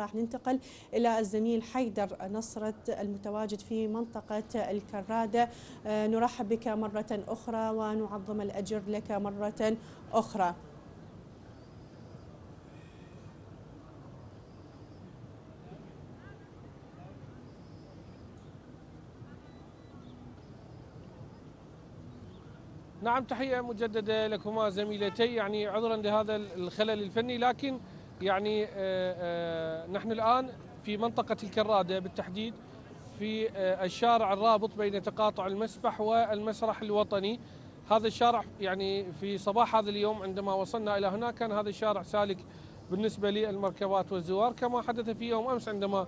راح ننتقل إلى الزميل حيدر نصرة المتواجد في منطقة الكرادة. آه، نرحب بك مرة أخرى ونعظم الأجر لك مرة أخرى. نعم تحية مجددة لكما زميلتي يعني عذرا لهذا الخلل الفني لكن يعني آه، آه، نحن الآن في منطقة الكرادة بالتحديد في آه، الشارع الرابط بين تقاطع المسبح والمسرح الوطني. هذا الشارع يعني في صباح هذا اليوم عندما وصلنا إلى هنا كان هذا الشارع سالك بالنسبة للمركبات والزوار. كما حدث في يوم أمس عندما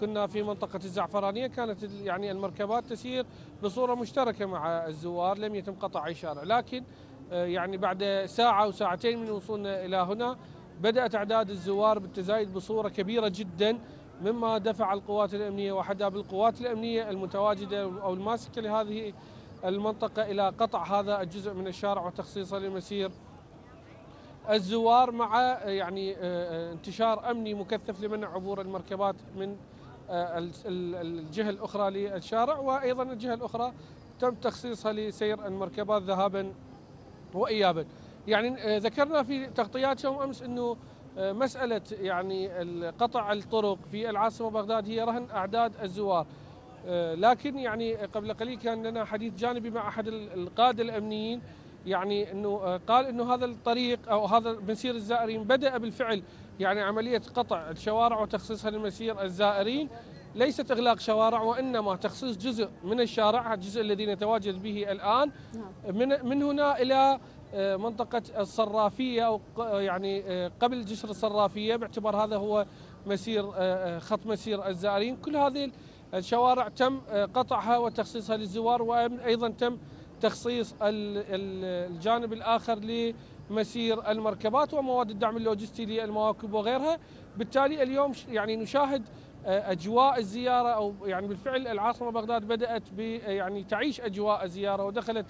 كنا في منطقة الزعفرانية كانت يعني المركبات تسير بصورة مشتركة مع الزوار لم يتم قطع أي شارع. لكن يعني بعد ساعة أو ساعتين من وصولنا إلى هنا بدأت أعداد الزوار بالتزايد بصورة كبيرة جدا مما دفع القوات الأمنية وحدا بالقوات الأمنية المتواجدة أو الماسكة لهذه المنطقة إلى قطع هذا الجزء من الشارع وتخصيصه لمسير الزوار مع يعني انتشار أمني مكثف لمنع عبور المركبات من الجهة الأخرى للشارع وأيضا الجهة الأخرى تم تخصيصها لسير المركبات ذهابا وإيابا. يعني آه، ذكرنا في تغطيات يوم أمس إنه آه، مسألة يعني قطع الطرق في العاصمة بغداد هي رهن أعداد الزوار. آه، لكن يعني قبل قليل كان لنا حديث جانبي مع أحد القادة الأمنيين يعني إنه قال إنه هذا الطريق أو هذا مسير الزائرين بدأ بالفعل يعني عملية قطع الشوارع وتخصيصها لمسير الزائرين. ليست إغلاق شوارع وإنما تخصيص جزء من الشارع الجزء الذي نتواجد به الآن. نعم. من من هنا إلى منطقة الصرافية أو يعني آه، قبل جسر الصرافية باعتبار هذا هو مسير آه، خط مسير الزائرين. كل هذه الشوارع تم قطعها وتخصيصها للزوار وأيضا تم تخصيص الجانب الآخر لمسير المركبات ومواد الدعم اللوجستي للمواكب وغيرها. بالتالي اليوم يعني نشاهد أجواء الزيارة أو يعني بالفعل العاصمة بغداد بدأت يعني تعيش أجواء الزيارة ودخلت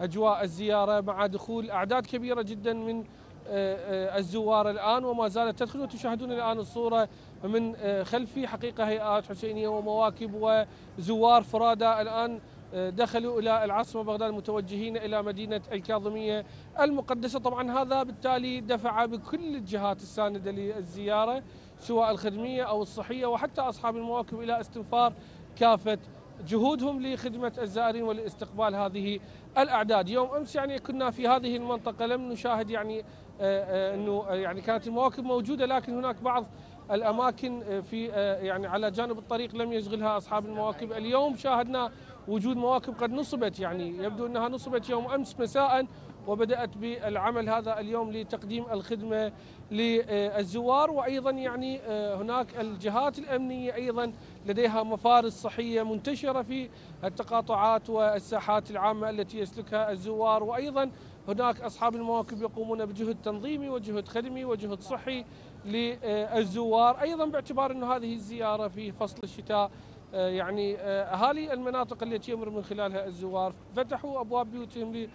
أجواء الزيارة مع دخول أعداد كبيرة جدا من آه، آه، الزوار الآن وما زالت تدخل وتشاهدون الآن الصورة من آه، خلفي حقيقة هيئات حسينية ومواكب وزوار فرادى الآن دخلوا إلى العاصمة بغداد متوجهين إلى مدينة الكاظمية المقدسة. طبعا هذا بالتالي دفع بكل الجهات الساندة للزيارة سواء الخدمية أو الصحية وحتى أصحاب المواكب إلى استنفار كافة جهودهم لخدمة الزائرين ولاستقبال هذه الأعداد. يوم أمس يعني كنا في هذه المنطقة لم نشاهد يعني آه، آه، أنه آه، يعني كانت المواكب موجودة لكن هناك بعض الأماكن في يعني على جانب الطريق لم يشغلها أصحاب المواكب اليوم شاهدنا وجود مواكب قد نصبت يعني يبدو أنها نصبت يوم أمس مساء وبدأت بالعمل هذا اليوم لتقديم الخدمة للزوار وأيضا يعني هناك الجهات الأمنية أيضا لديها مفارس صحية منتشرة في التقاطعات والساحات العامة التي يسلكها الزوار. وأيضا هناك أصحاب المواكب يقومون بجهد تنظيمي وجهد خدمي وجهد صحي للزوار. أيضا باعتبار أن هذه الزيارة في فصل الشتاء يعني أهالي المناطق التي يمر من خلالها الزوار فتحوا أبواب بيوتهم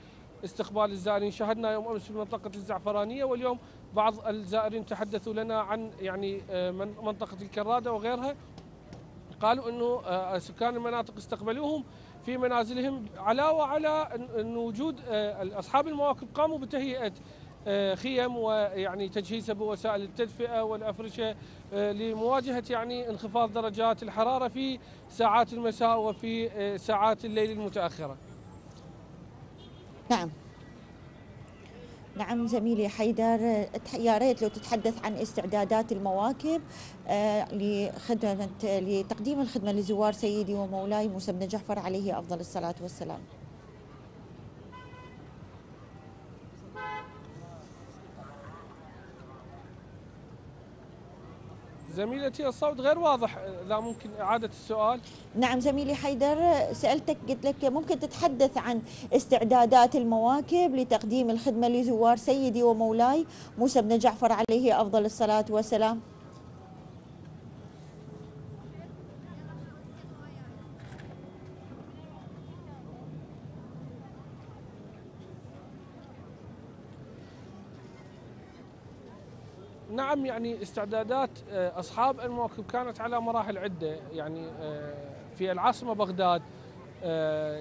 لاستقبال الزائرين شاهدنا يوم أمس في منطقة الزعفرانية واليوم بعض الزائرين تحدثوا لنا عن يعني منطقة الكرادة وغيرها قالوا إنه آه، سكان المناطق استقبلوهم في منازلهم علاوه على ان وجود آه، أصحاب المواكب قاموا بتهيئة آه، خيم ويعني تجهيزها بوسائل التدفئة والأفرشة لمواجهة يعني انخفاض درجات الحرارة في ساعات المساء وفي ساعات الليل المتأخرة. نعم. نعم زميلي حيدر يا ريت لو تتحدث عن استعدادات المواكب آه، لخدمة لتقديم الخدمة لزوار سيدي ومولاي موسى بن جعفر عليه أفضل الصلاة والسلام. زميلتي الصوت غير واضح. اذا ممكن إعادة السؤال. نعم زميلي حيدر سألتك قلت لك ممكن تتحدث عن استعدادات المواكب لتقديم الخدمة لزوار سيدي ومولاي موسى بن جعفر عليه أفضل الصلاة والسلام. نعم يعني استعدادات أصحاب المواكب كانت على مراحل عدة. يعني في العاصمة بغداد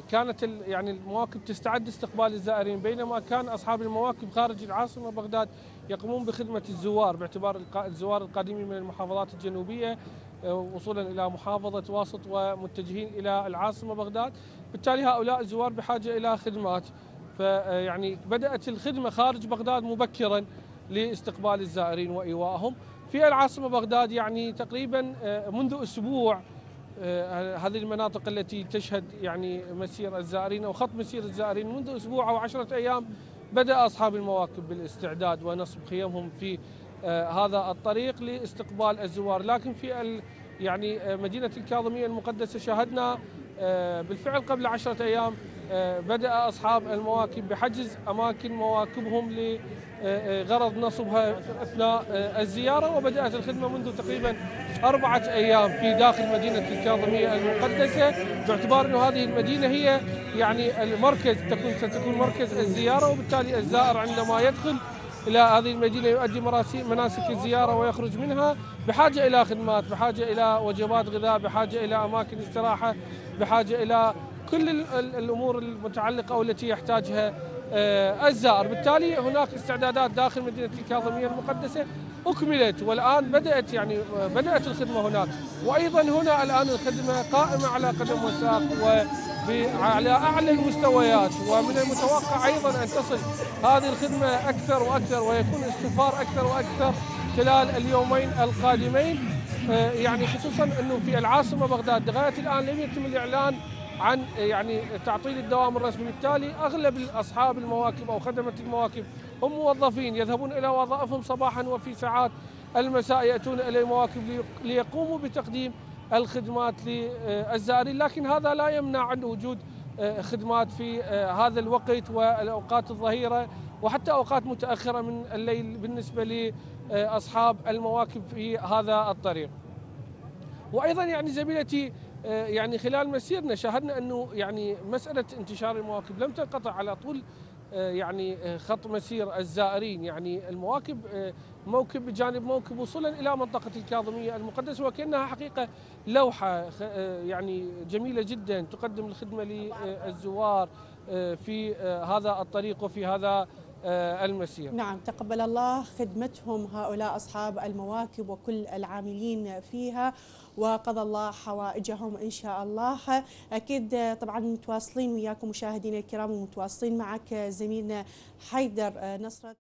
كانت يعني المواكب تستعد استقبال الزائرين بينما كان أصحاب المواكب خارج العاصمة بغداد يقومون بخدمة الزوار باعتبار الزوار القادمين من المحافظات الجنوبية وصولا إلى محافظة واسط ومتجهين إلى العاصمة بغداد، بالتالي هؤلاء الزوار بحاجة إلى خدمات. فيعني بدأت الخدمة خارج بغداد مبكرا. لاستقبال الزائرين وايوائهم، في العاصمة بغداد يعني تقريبا منذ أسبوع هذه المناطق التي تشهد يعني مسير الزائرين أو خط مسير الزائرين منذ أسبوع أو عشرة أيام بدأ أصحاب المواكب بالاستعداد ونصب خيمهم في هذا الطريق لاستقبال الزوار. لكن في يعني مدينة الكاظمية المقدسة شاهدنا بالفعل قبل عشرة أيام بدأ أصحاب المواكب بحجز أماكن مواكبهم لغرض نصبها أثناء الزيارة وبدأت الخدمة منذ تقريبا أربعة أيام في داخل مدينة الكاظمية المقدسة باعتبار أن هذه المدينة هي يعني المركز تكون ستكون مركز الزيارة وبالتالي الزائر عندما يدخل إلى هذه المدينة يؤدي مناسك الزيارة ويخرج منها بحاجة إلى خدمات بحاجة إلى وجبات غذاء بحاجة إلى أماكن استراحة بحاجة إلى كل الأمور المتعلقة والتي يحتاجها الزائر، بالتالي هناك استعدادات داخل مدينة الكاظمية المقدسة أكملت والآن بدأت يعني بدأت الخدمة هناك، وأيضا هنا الآن الخدمة قائمة على قدم وساق وعلى أعلى المستويات. ومن المتوقع أيضا أن تصل هذه الخدمة أكثر وأكثر ويكون استفار أكثر وأكثر خلال اليومين القادمين. يعني خصوصا أنه في العاصمة بغداد لغايه الآن لم يتم الإعلان عن يعني تعطيل الدوام الرسمي بالتالي أغلب اصحاب المواكب أو خدمة المواكب هم موظفين يذهبون إلى وظائفهم صباحا وفي ساعات المساء يأتون إلى المواكب ليقوموا بتقديم الخدمات للزائرين لكن هذا لا يمنع عن وجود خدمات في هذا الوقت والأوقات الظهيرة وحتى أوقات متأخرة من الليل بالنسبة لأصحاب المواكب في هذا الطريق. وأيضا يعني زميلتي يعني خلال مسيرنا شاهدنا أنه يعني مسألة انتشار المواكب لم تنقطع على طول يعني خط مسير الزائرين. يعني المواكب موكب بجانب موكب وصولا إلى منطقة الكاظمية المقدسة وكأنها حقيقة لوحة يعني جميلة جدا تقدم الخدمة للزوار في هذا الطريق وفي هذا المسير. نعم تقبل الله خدمتهم هؤلاء أصحاب المواكب وكل العاملين فيها وقضى الله حوائجهم إن شاء الله. أكيد طبعا متواصلين وياكم مشاهدينا الكرام ومتواصلين معك زميلنا حيدر نصرت